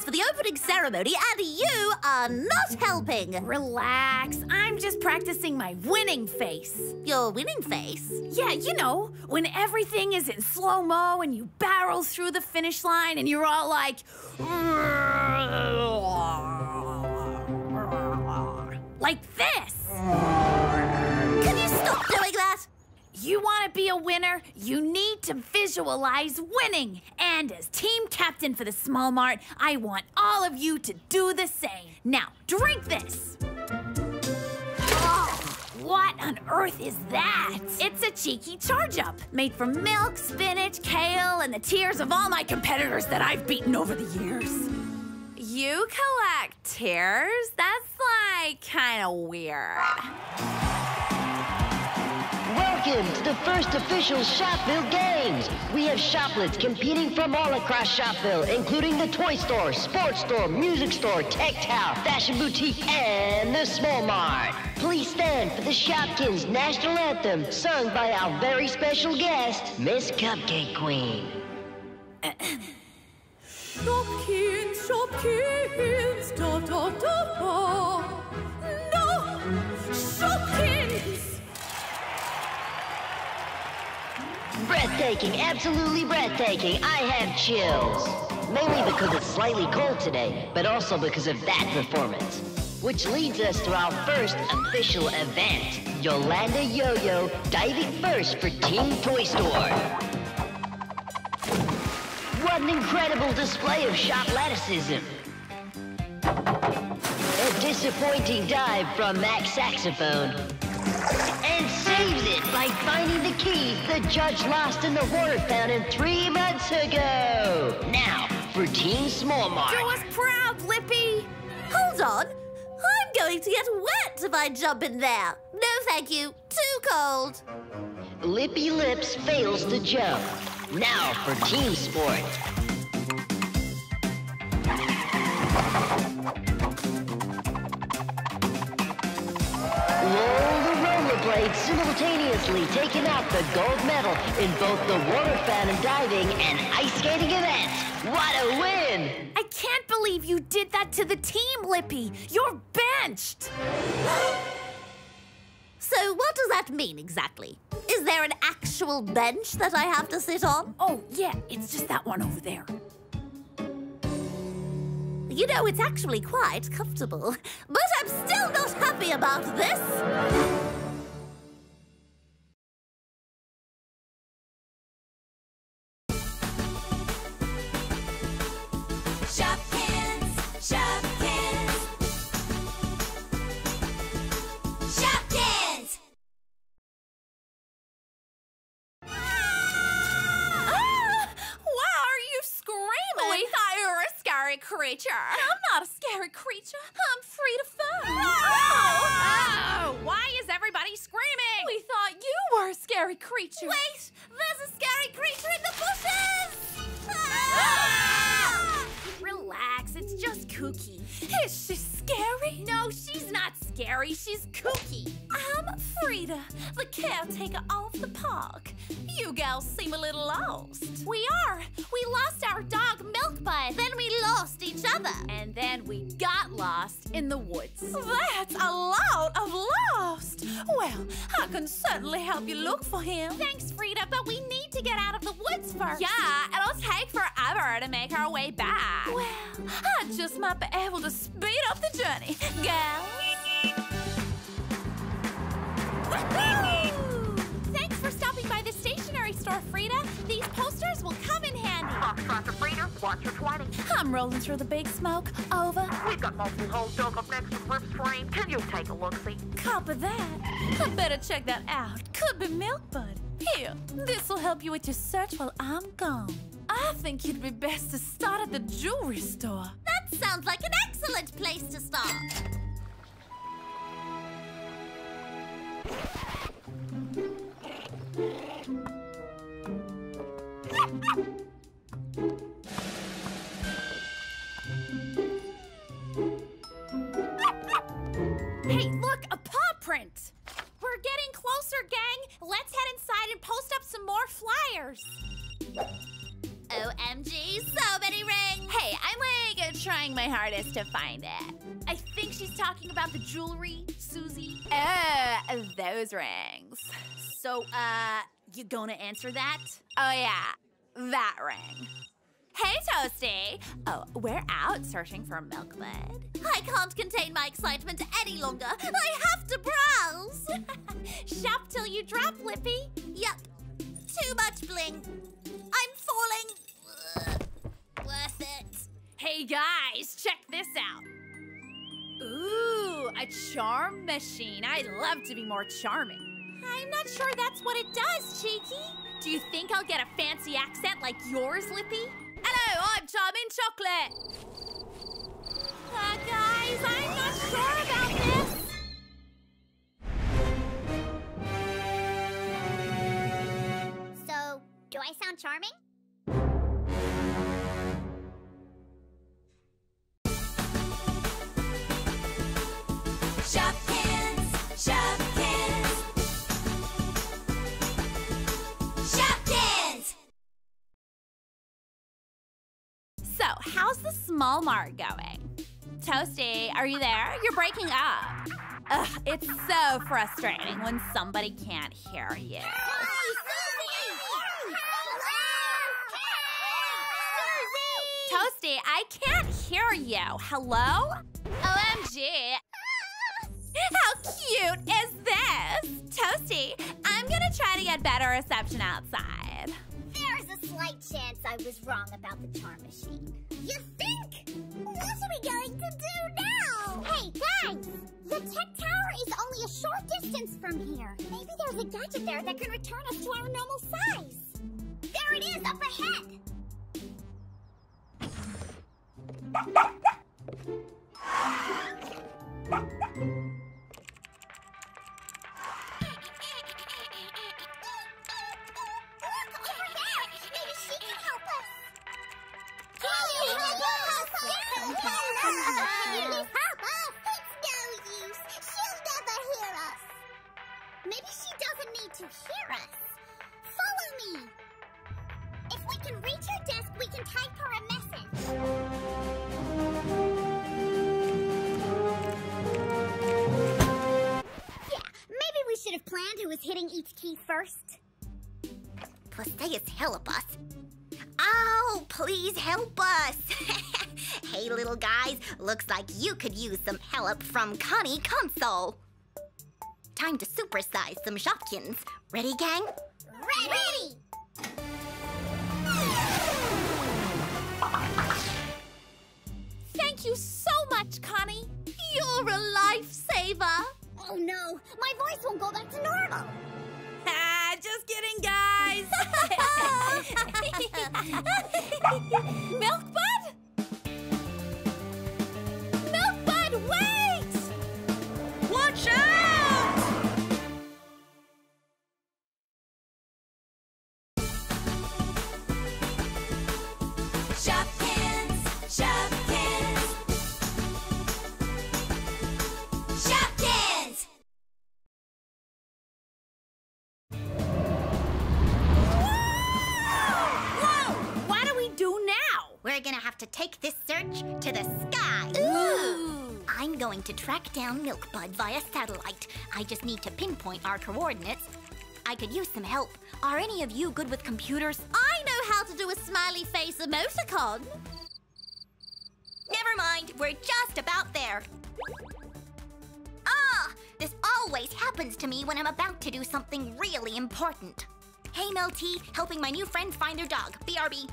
for the opening ceremony, and you are not helping. Relax. I'm just practicing my winning face. Your winning face? Yeah, you know, when everything is in slow mo and you barrel through the finish line and you're all like. Like this. Can you stop doing that? You want to be a winner? You need to visualize winning. And as team captain for the Small Mart, I want all of you to do the same. Now, drink this. Oh, what on earth is that? It's a cheeky charge up, made from milk, spinach, kale, and the tears of all my competitors that I've beaten over the years. You collect tears? That's like kind of weird. The first official Shopville Games. We have shoplets competing from all across Shopville, including the toy store, sports store, music store, tech tower, fashion boutique, and the Small Mart. Please stand for the Shopkins National Anthem, sung by our very special guest, Miss Cupcake Queen. Shopkins, Shopkins, da da da da. Breathtaking, absolutely breathtaking. I have chills. Mainly because it's slightly cold today, but also because of that performance. Which leads us to our first official event, Yolanda Yo-Yo diving first for Team Toy Store. What an incredible display of shopleticism. A disappointing dive from Max Saxophone. And saves it by finding the key the judge lost in the water fountain three months ago. Now, for Team Small Mart. Do us proud, Lippy. Hold on. I'm going to get wet if I jump in there. No, thank you. Too cold. Lippy Lips fails to jump. Now for Team Sport. Simultaneously taking out the gold medal in both the water fountain diving and ice skating events. What a win! I can't believe you did that to the team, Lippy. You're benched. So, what does that mean exactly? Is there an actual bench that I have to sit on? Oh, yeah, it's just that one over there. You know, it's actually quite comfortable. But I'm still not happy about this. Scary creature. Wait! There's a scary creature in the bushes! Ah! Relax, it's just kooky. Is she scary? No, she's not scary. She's kooky. Frida, the caretaker of the park. You gals seem a little lost. We are. We lost our dog Milkbud. Then we lost each other. And then we got lost in the woods. That's a lot of lost. Well, I can certainly help you look for him. Thanks, Frida, but we need to get out of the woods first. Yeah, it'll take forever to make our way back. Well, I just might be able to speed up the journey, gals. Stationery store, Frida. These posters will come in handy. Foxtrot Frida, watch your 20. I'm rolling through the big smoke. Over. We've got multiple holes dug up next to Rip's frame. Can you take a look-see? Copy that. I better check that out. Could be milk bud. Here, this'll help you with your search while I'm gone. I think you'd be best to start at the jewelry store. That sounds like an excellent place to start. Hey, look, a paw print. We're getting closer, gang. Let's head inside and post up some more flyers. OMG, so many rings. Hey, I'm like trying my hardest to find it. I think she's talking about the jewelry, Susie. Oh, those rings. So, uh, you gonna answer that? Oh, yeah, that ring. Hey, Toasty. Oh, we're out searching for Milkbud. I can't contain my excitement any longer. I have to browse. Shop till you drop, Lippy. Yup. Too much bling. I'm falling. Ugh. Worth it. Hey guys, check this out. Ooh, a charm machine. I'd love to be more charming. I'm not sure that's what it does, Cheeky. Do you think I'll get a fancy accent like yours, Lippy? I'm Charming Chocolate. Uh, guys, I'm small mart going? Toasty, are you there? You're breaking up. Ugh, it's so frustrating when somebody can't hear you. Toasty, I can't hear you. Hello? OMG. How cute is this? Toasty, I'm gonna try to get better reception outside. There's a slight chance I was wrong about the charm machine. You think? What are we going to do now? Hey, guys! The tech tower is only a short distance from here. Maybe there's a gadget there that can return us to our normal size. There it is, up ahead! Looks like you could use some help from Connie Console. Time to supersize some Shopkins. Ready, gang? Ready! Thank you so much, Connie. You're a lifesaver. Oh no, my voice won't go back to normal. Ah, just kidding, guys. Milkbud? Milkbud, gonna have to take this search to the sky. I'm going to track down Milkbud via satellite. I just need to pinpoint our coordinates. I could use some help. Are any of you good with computers? I know how to do a smiley face emoticon. Never mind, we're just about there. Ah, this always happens to me when I'm about to do something really important. Hey, Melty, helping my new friend find their dog. BRB.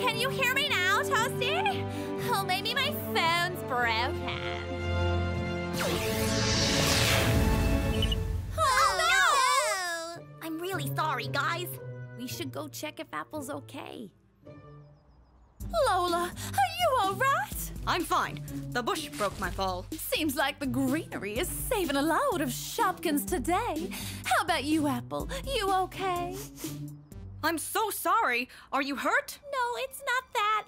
Can you hear me now, Toasty? Oh, maybe my phone's broken. Oh, oh no! I'm really sorry, guys. We should go check if Apple's okay. Lola, are you all right? I'm fine. The bush broke my fall. Seems like the greenery is saving a load of Shopkins today. How about you, Apple? You okay? I'm so sorry. Are you hurt? No, it's not that.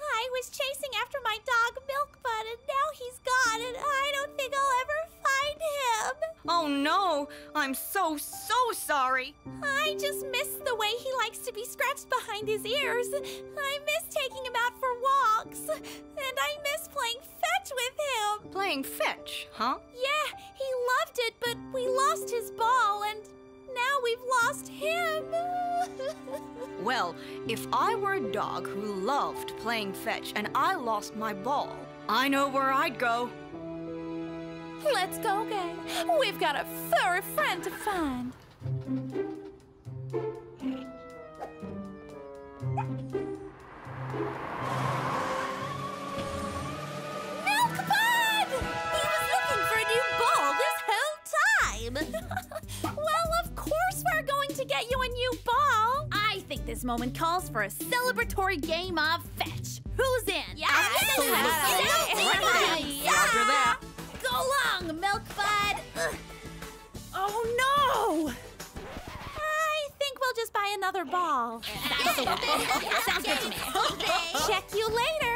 I was chasing after my dog Milkbud, and now he's gone, and I don't think I'll ever find him. Oh no, I'm so, so sorry. I just miss the way he likes to be scratched behind his ears. I miss taking him out for walks. And I miss playing fetch with him. Playing fetch, huh? Yeah, he loved it, but we lost his ball, and now we've lost him. Well, if I were a dog who loved playing fetch and I lost my ball, I know where I'd go. Let's go, gang. We've got a furry friend to find. To get you a new ball. I think this moment calls for a celebratory game of fetch. Who's in? Yeah, Roger that. Go along, Milkbud. Ugh. Oh no! I think we'll just buy another ball. Sounds good to me. Check you later.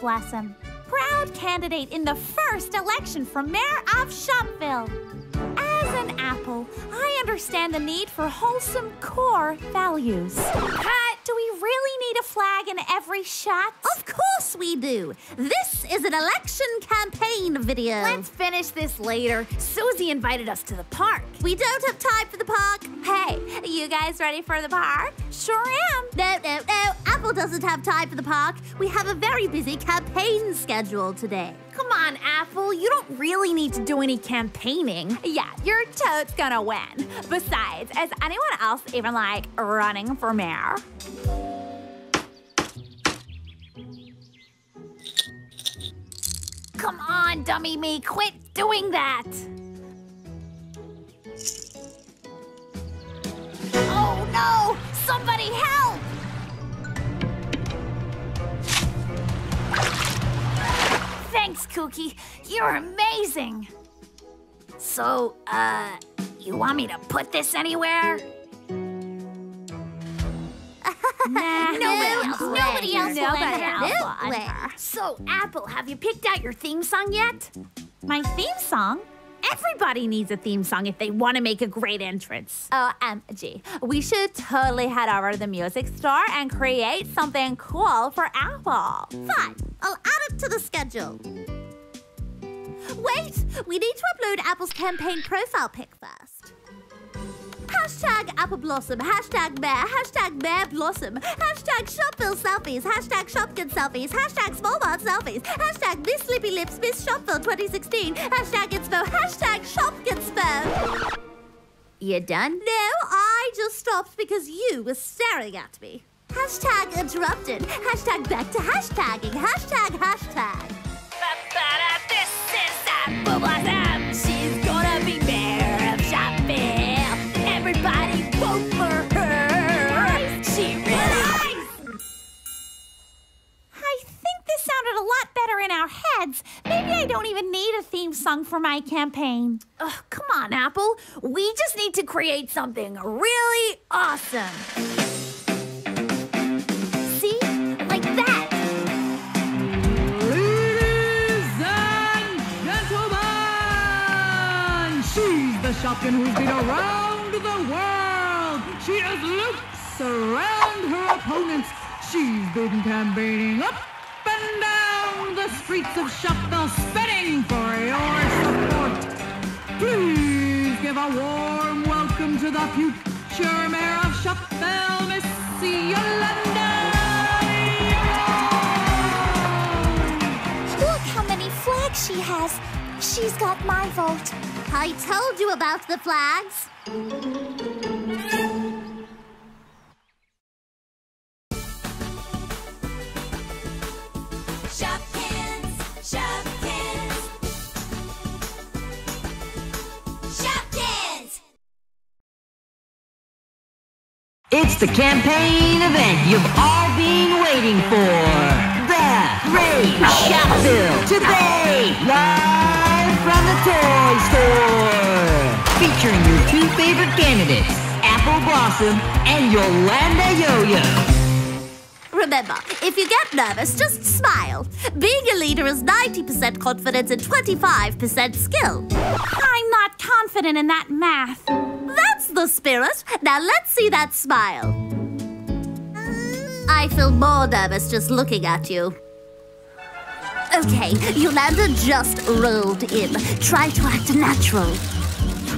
Blossom, proud candidate in the first election for mayor of Shopville. As an apple, I understand the need for wholesome core values. Cut! Do we really need a flag in every shot? Of course we do. This is an election campaign video. Let's finish this later. Susie invited us to the park. we don't have time for the park. Hey, you guys ready for the park? Sure am. No, no, no. Apple doesn't have time for the park. We have a very busy campaign schedule today. Come on, Apple. You don't really need to do any campaigning. Yeah, your toad's gonna win. Besides, is anyone else even like running for mayor? Come on, Dum Mee Mee, quit doing that. Oh no! Somebody help! Thanks, Kooky. You're amazing. So, uh, you want me to put this anywhere? nah, nobody else. will. nobody else will Nobody let her. else No will let way. her. So, Apple, have you picked out your theme song yet? My theme song? Everybody needs a theme song if they want to make a great entrance. OMG. We should totally head over to the music store and create something cool for Apple. Fine. I'll add it to the schedule. Wait, we need to upload Apple's campaign profile pic first. Hashtag Apple Blossom, hashtag Mayor, hashtag Mayor Blossom, hashtag Shopville selfies, hashtag Shopkins selfies, hashtag Smallmart selfies, hashtag Miss Lippy Lips, Miss Shopville 2016, hashtag Inspo, hashtag Shopkinspo. You done? No, I just stopped because you were staring at me. Hashtag interrupted, hashtag back to hashtagging, hashtag hashtag. This is Apple a lot better in our heads. Maybe I don't even need a theme song for my campaign. Ugh, come on, Apple. We just need to create something really awesome. See? Like that. Ladies and gentlemen, she's the Shopkin who's been around the world. She has loops around her opponents. She's been campaigning up and down the streets of Shopville, spinning for your support. Please give a warm welcome to the future mayor of Shopville, Miss Yolanda. Look how many flags she has. She's got my vote. I told you about the flags. It's the campaign event you've all been waiting for. The Great Shopville live from the toy store, featuring your two favorite candidates, Apple Blossom and Yolanda Yo-Yo. Remember, if you get nervous, just smile. Being a leader is 90% confidence and 25% skill. I'm not confident in that math. That's the spirit. Now let's see that smile. I feel more nervous just looking at you. Okay, Yolanda just rolled in. Try to act natural.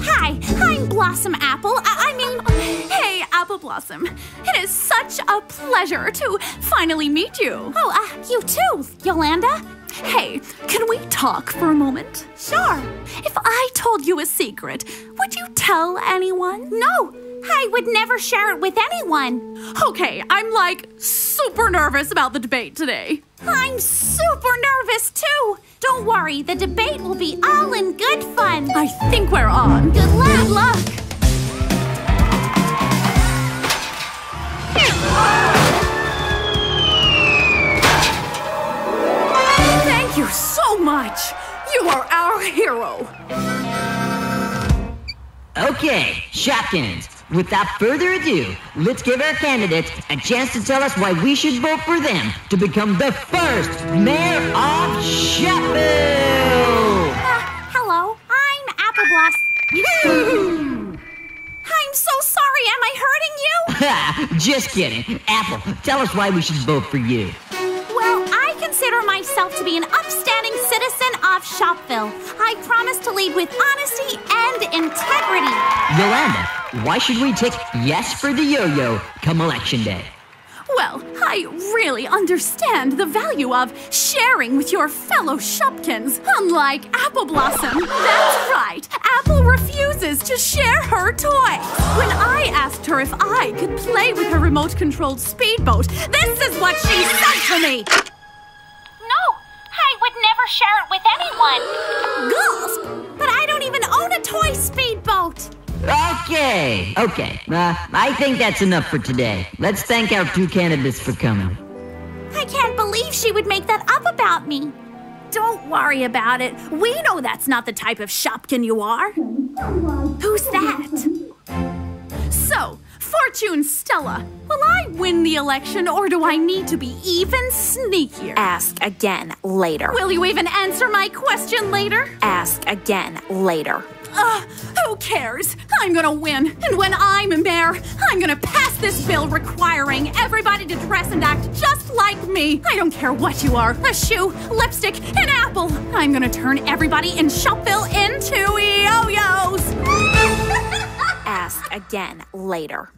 Hi, I'm Blossom Apple. I, I mean, hey, Apple Blossom. It is such a pleasure to finally meet you. Oh, uh, you too, Yolanda. Hey, can we talk for a moment? Sure. If I told you a secret, would you tell anyone? No, I would never share it with anyone. Okay, I'm like super nervous about the debate today. I'm super nervous too. Don't worry, the debate will be all in good fun. I think we're on. Good luck. Good luck. Much. You are our hero. Okay, Shopkins, without further ado, let's give our candidates a chance to tell us why we should vote for them to become the first mayor of Shopville! Uh, hello, I'm Apple Blossom. I'm so sorry. Am I hurting you? Just kidding. Apple, tell us why we should vote for you. Well, I consider myself to be an upstanding citizen of Shopville. I promise to lead with honesty and integrity. Yolanda, why should we take yes for the yo-yo come election day? Well, I really understand the value of sharing with your fellow Shopkins, unlike Apple Blossom. That's right, Apple refuses to share her toy. When I asked her if I could play with her remote controlled speedboat, this is what she said to me. No, I would never share it with anyone. Gasp! But I don't even own a toy speedboat. Okay, okay. Uh, I think that's enough for today. Let's thank our two candidates for coming. I can't believe she would make that up about me. Don't worry about it. We know that's not the type of Shopkin you are. Who's that? So, Fortune Stella, will I win the election or do I need to be even sneakier? Ask again later. Will you even answer my question later? Ask again later. Ugh, who cares? I'm gonna win. And when I'm mayor, I'm gonna pass this bill requiring everybody to dress and act just like me. I don't care what you are a shoe, lipstick, an apple. I'm gonna turn everybody in Shopville into yo yos. Ask again later.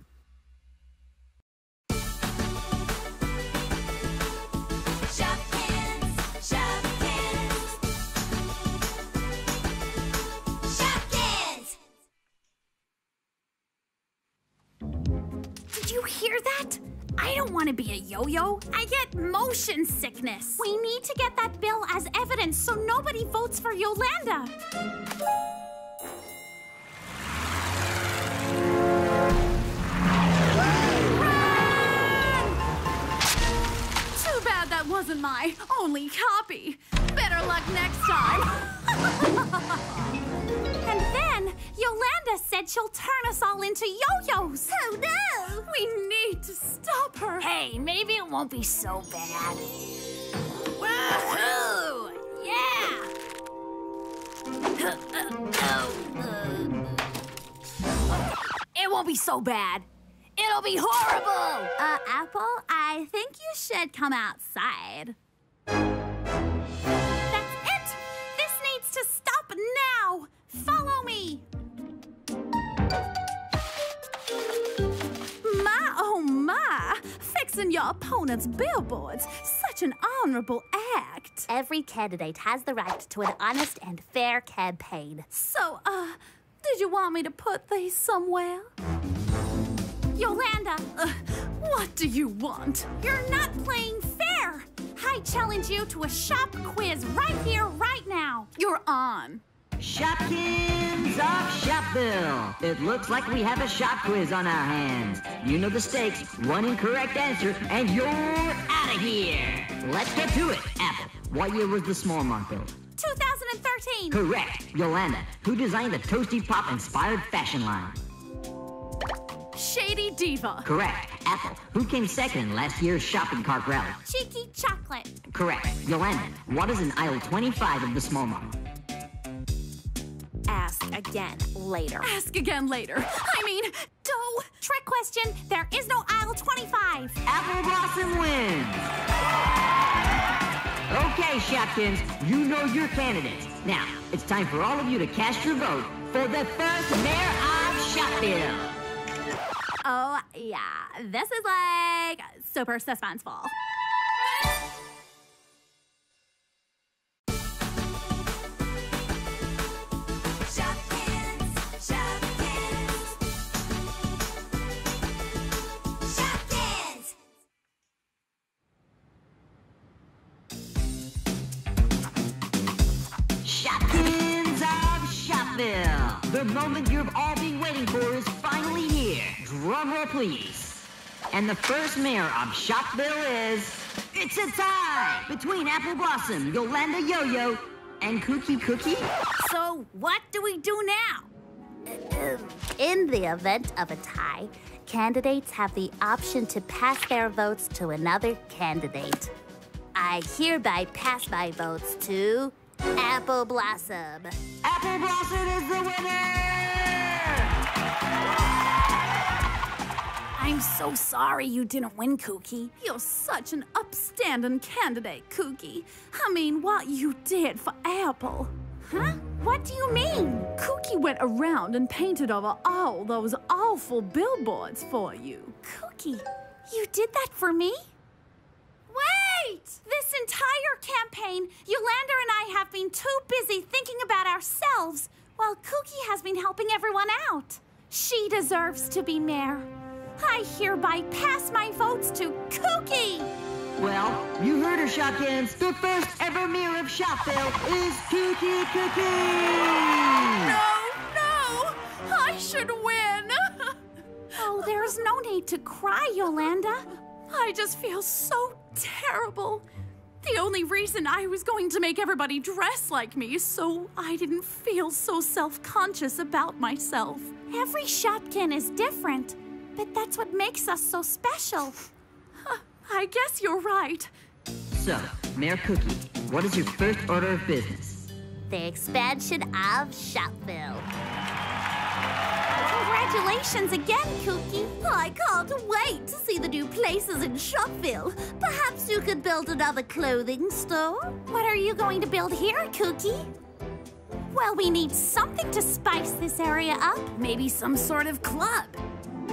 I don't want to be a yo-yo. I get motion sickness. We need to get that bill as evidence so nobody votes for Yolanda. Too bad that wasn't my only copy. Better luck next time. and then Yolanda said she'll turn us all into yo-yos. Oh no! We need to stop her. Hey, maybe it won't be so bad. Woohoo! Yeah! It won't be so bad. It'll be horrible! Uh, Apple, I think you should come outside. That's it! This needs to stop now! Follow me! My! Fixing your opponent's billboards. Such an honorable act. Every candidate has the right to an honest and fair campaign. So, uh, did you want me to put these somewhere? Yolanda, uh, what do you want? You're not playing fair. I challenge you to a shop quiz right here, right now. You're on. Shopkins of Shopville. It looks like we have a shop quiz on our hands. You know the stakes. One incorrect answer, and you're out of here. Let's get to it. Apple, what year was the small mart built? 2000 13. Correct. Yolanda, who designed the Toasty Pop inspired fashion line? Shady Diva. Correct. Apple, who came second in last year's shopping cart rally? Cheeky chocolate. Correct. Yolanda, what is in aisle 25 of the small mart? Ask again later. Ask again later. I mean, do. Trick question. There is no aisle 25. Apple Blossom wins! Okay, Shopkins, you know your candidates. Now, it's time for all of you to cast your vote for the first mayor of Shopville. Oh, yeah. This is like super suspenseful. Moment you've all been waiting for is finally here. Drum roll, please. And the first mayor of Shopville is... It's a tie between Apple Blossom, Yolanda Yo-Yo, and Kooky Cookie. So, what do we do now? In the event of a tie, candidates have the option to pass their votes to another candidate. I hereby pass my votes to Apple Blossom. Apple Blossom is the winner! I'm so sorry you didn't win, Kooky. You're such an upstanding candidate, Kooky. I mean, what you did for Apple. Huh? What do you mean? Kookie went around and painted over all those awful billboards for you. Cookie, you did that for me? Wait! This entire campaign, Yolanda and I have been too busy thinking about ourselves, while Cookie has been helping everyone out. She deserves to be mayor. I hereby pass my votes to Cookie! Well, you heard her, Shopkins. The first ever mayor of Shopville is Kooky Cookie! No, no! I should win! Oh, there's no need to cry, Yolanda. I just feel so terrible. The only reason I was going to make everybody dress like me is so I didn't feel so self conscious about myself. Every Shopkin is different, but that's what makes us so special. I guess you're right. So, Mayor Cookie, what is your first order of business? The expansion of Shopville. Congratulations again, Cookie. I can't wait to see the new places in Shopville. Perhaps you could build another clothing store? What are you going to build here, Cookie? Well, we need something to spice this area up. Maybe some sort of club.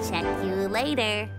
Check you later.